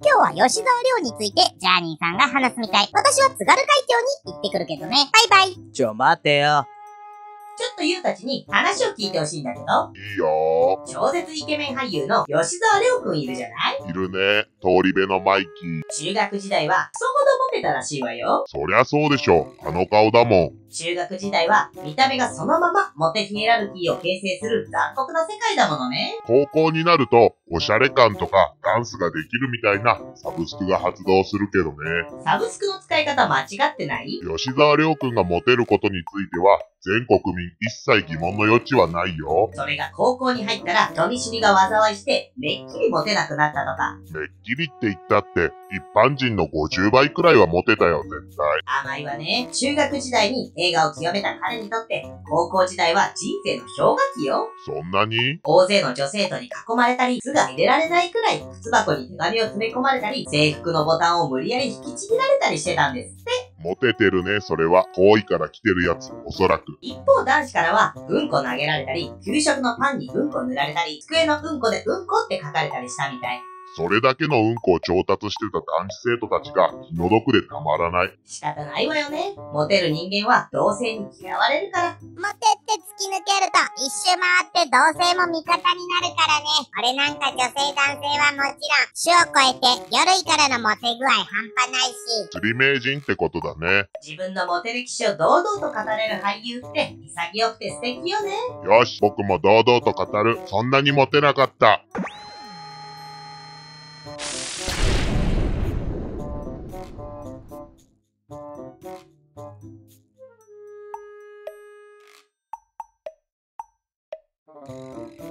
今日は吉沢亮についてジャーニーさんが話すみたい。私は津軽海峡に行ってくるけどね。バイバイ。ちょ待てよ。ちょっとゆうたちに話を聞いてほしいんだけど、いいよ超絶イケメン俳優の吉沢亮くんいるじゃない？いるね。通り部のマイキー。中学時代はそこどモテたらしいわよ。そりゃそうでしょ。あの顔だもん。中学時代は見た目がそのままモテヒエラルキーを形成する残酷な世界だものね。高校になると、おしゃれ感とかダンスができるみたいなサブスクが発動するけどね。サブスクの使い方間違ってない？吉沢亮君がモテることについては、全国民一切疑問の余地はないよ。それが高校に入ったら人見知りが災いしてめっきりモテなくなったとか。めっきりって言ったって、一般人の50倍くらいはモテたよ、絶対。甘いわね。中学時代に映画を極めた彼にとって、高校時代は人生の氷河期よ。そんなに？大勢の女性とに囲まれたり、巣が入れられないくらい靴箱に手紙を詰め込まれたり、制服のボタンを無理やり引きちぎられたりしてたんですって。モテてるね、それは。遠いから来てるやつ、おそらく。一方男子からは、うんこ投げられたり、給食のパンにうんこ塗られたり、机のうんこでうんこって書かれたりしたみたい。それだけのうんこを調達してた男子生徒たちが気の毒でたまらない。仕方ないわよね。モテる人間は同性に嫌われるから。モテって突き抜けると一周回って同性も味方になるからね。俺なんか女性男性はもちろん、種を超えて魚類からのモテ具合半端ないし。釣り名人ってことだね。自分のモテ歴史を堂々と語れる俳優って潔くて素敵よね。よし、僕も堂々と語る。そんなにモテなかった。Thank uh you. -huh.